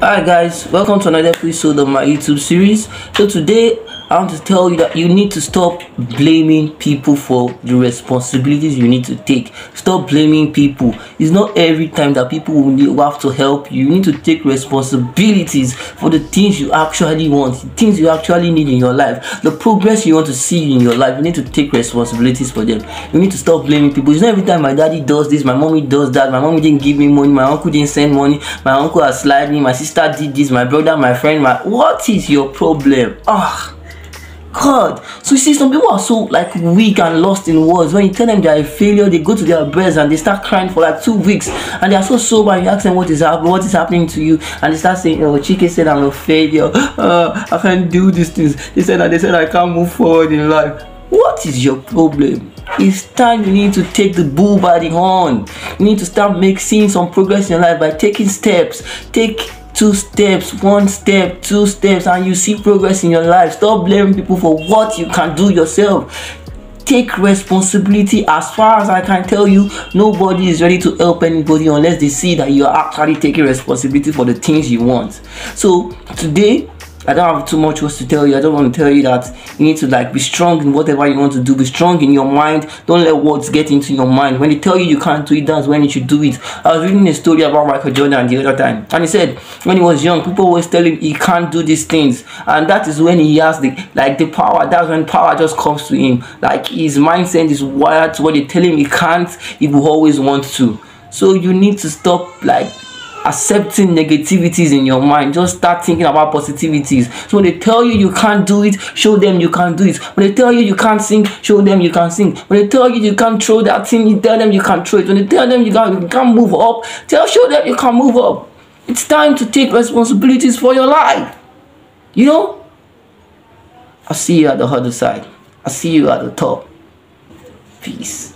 Hi guys, welcome to another episode of my YouTube series. So today I want to tell you that you need to stop blaming people for the responsibilities you need to take. Stop blaming people. It's not every time that people will, have to help you. You need to take responsibilities for the things you actually want, the things you actually need in your life, the progress you want to see in your life. You need to take responsibilities for them. You need to stop blaming people. It's not every time my daddy does this, my mommy does that, my mommy didn't give me money, my uncle didn't send money, my uncle has slid me, my sister did this, my brother, my friend, my what is your problem? Ah. God. So you see, some people are so like weak and lost in words. When you tell them they are a failure, they go to their beds and they start crying for like two weeks, and they are so sober. And you ask them what is happening, what is happening to you, and they start saying, "Oh, Chike said I'm a failure. Uh, I can't do these things." They said that they said I can't move forward in life. What is your problem? It's time you need to take the bull by the horn. You need to start making some progress in your life by taking steps. Take two steps, one step, two steps, and you see progress in your life. Stop blaming people for what you can do yourself. Take responsibility. As far as I can tell you, nobody is ready to help anybody unless they see that you are actually taking responsibility for the things you want. So, today, I don't have too much words to tell you. I don't want to tell you that you need to like be strong in whatever you want to do. Be strong in your mind. Don't let words get into your mind. When they tell you you can't do it, that's when you should do it. I was reading a story about Michael Jordan the other time, and he said when he was young, people always tell him he can't do these things, and that is when he has the like the power. That's when power just comes to him. Like his mindset is wired to what they tell him he can't. He will always want to. So you need to stop like accepting negativities in your mind just start thinking about positivities. So when they tell you you can't do it show them you can't do it. When they tell you you can't sing show them you can sing. When they tell you you can't throw that thing you tell them you can throw it. When they tell them you can't, you can't move up tell show them you can move up. It's time to take responsibilities for your life. You know? I'll see you at the other side. I'll see you at the top. Peace